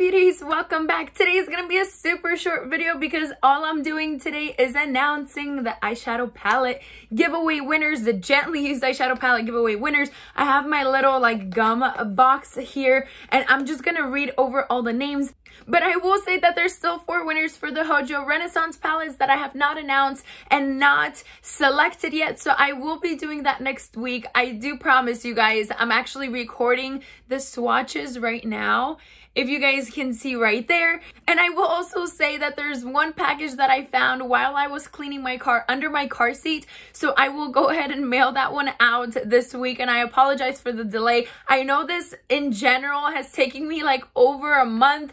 beauties welcome back today is gonna be a super short video because all i'm doing today is announcing the eyeshadow palette giveaway winners the gently used eyeshadow palette giveaway winners i have my little like gum box here and i'm just gonna read over all the names but I will say that there's still four winners for the Hojo Renaissance palettes that I have not announced and not selected yet. So I will be doing that next week. I do promise you guys, I'm actually recording the swatches right now if you guys can see right there. And I will also say that there's one package that I found while I was cleaning my car under my car seat. So I will go ahead and mail that one out this week. And I apologize for the delay. I know this in general has taken me like over a month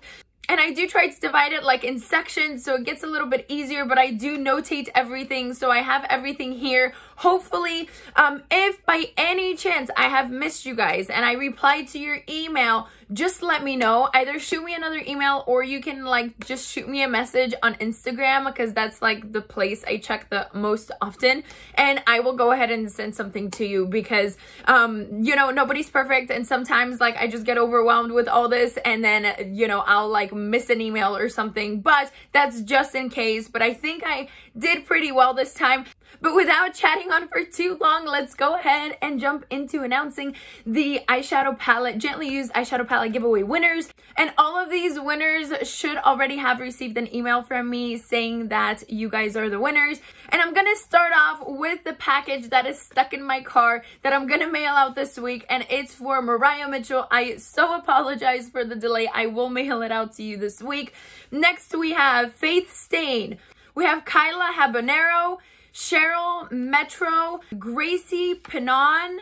and I do try to divide it like in sections so it gets a little bit easier, but I do notate everything. So I have everything here. Hopefully, um, if by any chance I have missed you guys and I replied to your email, just let me know. Either shoot me another email or you can like just shoot me a message on Instagram because that's like the place I check the most often. And I will go ahead and send something to you because, um, you know, nobody's perfect. And sometimes like I just get overwhelmed with all this and then, you know, I'll like miss an email or something. But that's just in case. But I think I did pretty well this time. But without chatting on for too long, let's go ahead and jump into announcing the eyeshadow palette, gently used eyeshadow palette giveaway winners. And all of these winners should already have received an email from me saying that you guys are the winners. And I'm gonna start off with the package that is stuck in my car that I'm gonna mail out this week. And it's for Mariah Mitchell. I so apologize for the delay. I will mail it out to you this week. Next, we have Faith Stain. We have Kyla Habanero. Cheryl Metro, Gracie Pinon,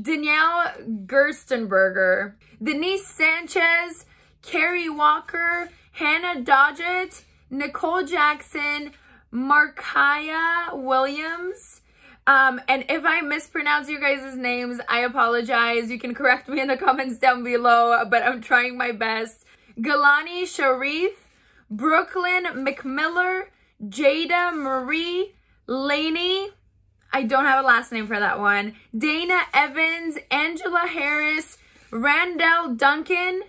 Danielle Gerstenberger, Denise Sanchez, Carrie Walker, Hannah Dodgett, Nicole Jackson, Markaya Williams. Um, and if I mispronounce you guys' names, I apologize. You can correct me in the comments down below, but I'm trying my best. Galani Sharif, Brooklyn McMiller, Jada Marie, Lainey, I don't have a last name for that one. Dana Evans, Angela Harris, Randall Duncan,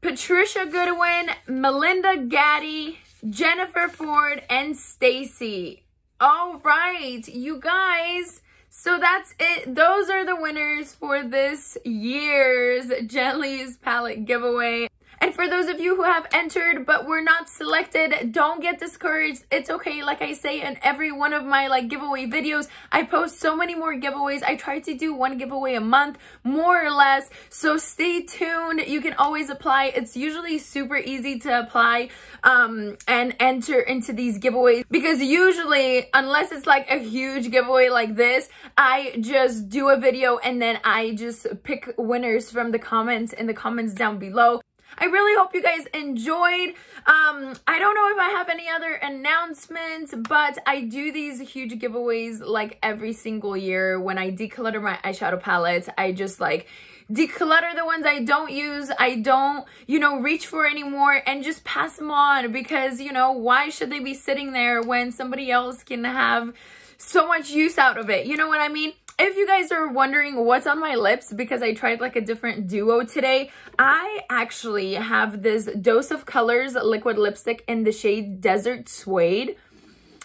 Patricia Goodwin, Melinda Gaddy, Jennifer Ford, and Stacy. All right, you guys. So that's it. Those are the winners for this year's Gently Palette giveaway. And for those of you who have entered but were not selected, don't get discouraged. It's okay. Like I say in every one of my like giveaway videos, I post so many more giveaways. I try to do one giveaway a month, more or less. So stay tuned. You can always apply. It's usually super easy to apply um, and enter into these giveaways because usually, unless it's like a huge giveaway like this, I just do a video and then I just pick winners from the comments in the comments down below. I really hope you guys enjoyed. Um, I don't know if I have any other announcements, but I do these huge giveaways like every single year when I declutter my eyeshadow palettes. I just like declutter the ones I don't use, I don't, you know, reach for anymore and just pass them on because, you know, why should they be sitting there when somebody else can have so much use out of it? You know what I mean? If you guys are wondering what's on my lips because I tried like a different duo today, I actually have this Dose of Colors liquid lipstick in the shade Desert Suede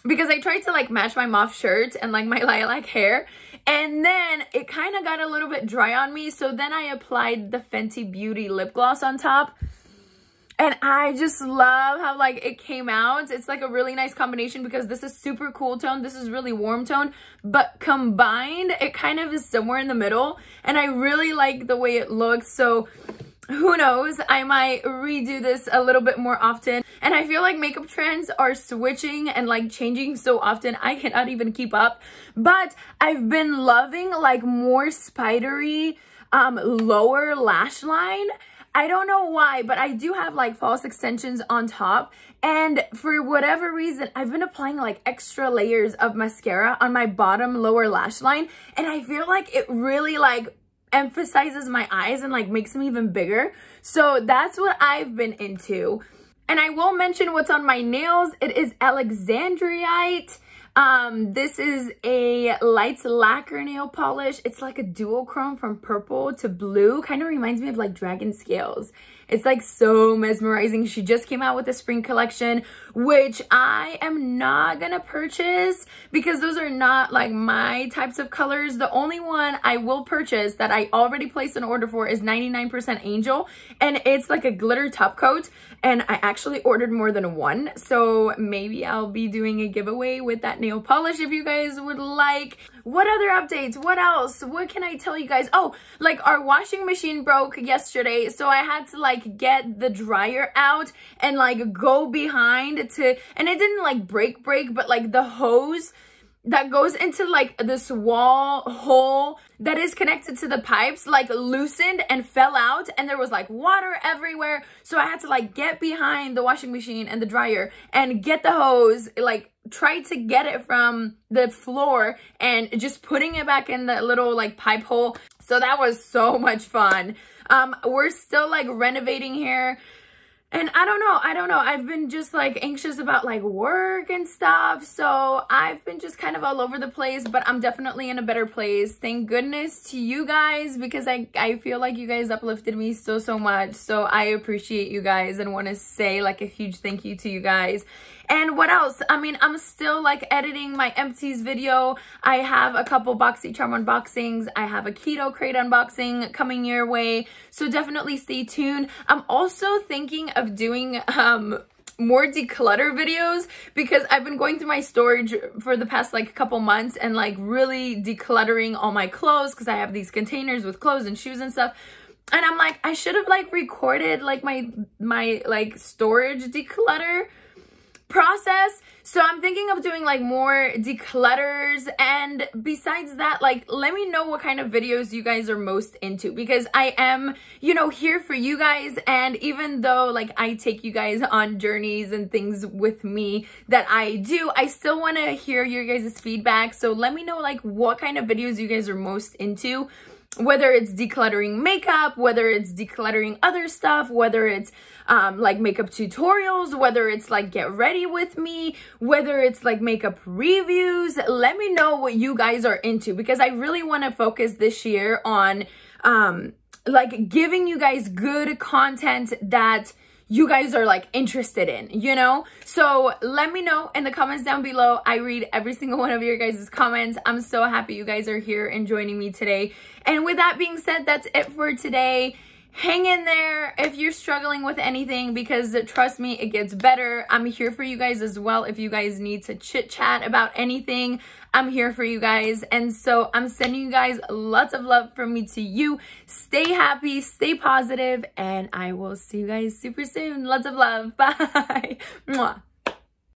because I tried to like match my mauve shirt and like my lilac hair and then it kind of got a little bit dry on me so then I applied the Fenty Beauty lip gloss on top and I just love how like it came out. It's like a really nice combination because this is super cool tone. This is really warm tone. But combined, it kind of is somewhere in the middle. And I really like the way it looks. So who knows, I might redo this a little bit more often. And I feel like makeup trends are switching and like changing so often, I cannot even keep up. But I've been loving like more spidery um, lower lash line I don't know why, but I do have like false extensions on top. And for whatever reason, I've been applying like extra layers of mascara on my bottom lower lash line. And I feel like it really like emphasizes my eyes and like makes them even bigger. So that's what I've been into. And I will mention what's on my nails. It is Alexandrite. Um, this is a Lights lacquer nail polish. It's like a duochrome from purple to blue. Kind of reminds me of like dragon scales. It's like so mesmerizing. She just came out with the spring collection, which I am not gonna purchase because those are not like my types of colors. The only one I will purchase that I already placed an order for is 99% Angel and it's like a glitter top coat and I actually ordered more than one. So maybe I'll be doing a giveaway with that nail polish if you guys would like. What other updates? What else? What can I tell you guys? Oh, like our washing machine broke yesterday. So I had to like get the dryer out and like go behind to, and it didn't like break break, but like the hose that goes into like this wall hole that is connected to the pipes like loosened and fell out and there was like water everywhere. So i had to like get behind the washing machine and the dryer and get the hose like try to get it from the floor and just putting it back in the little like pipe hole. So that was so much fun. Um we're still like renovating here and I don't know, I don't know. I've been just like anxious about like work and stuff. So I've been just kind of all over the place, but I'm definitely in a better place. Thank goodness to you guys because I, I feel like you guys uplifted me so, so much. So I appreciate you guys and want to say like a huge thank you to you guys. And what else? I mean, I'm still like editing my empties video. I have a couple BoxyCharm unboxings. I have a Keto Krate unboxing coming your way. So definitely stay tuned. I'm also thinking of doing um more declutter videos because I've been going through my storage for the past like couple months and like really decluttering all my clothes because I have these containers with clothes and shoes and stuff and I'm like I should have like recorded like my my like storage declutter process. So I'm thinking of doing like more declutters. And besides that, like let me know what kind of videos you guys are most into. Because I am, you know, here for you guys. And even though like I take you guys on journeys and things with me that I do, I still want to hear your guys' feedback. So let me know like what kind of videos you guys are most into whether it's decluttering makeup, whether it's decluttering other stuff, whether it's um, like makeup tutorials, whether it's like get ready with me, whether it's like makeup reviews, let me know what you guys are into because I really want to focus this year on um, like giving you guys good content that you guys are like interested in, you know? So let me know in the comments down below. I read every single one of your guys' comments. I'm so happy you guys are here and joining me today. And with that being said, that's it for today hang in there if you're struggling with anything because trust me it gets better. I'm here for you guys as well if you guys need to chit chat about anything. I'm here for you guys. And so i'm sending you guys lots of love from me to you. Stay happy stay positive and i will see you guys super soon. Lots of love. Bye. Mwah.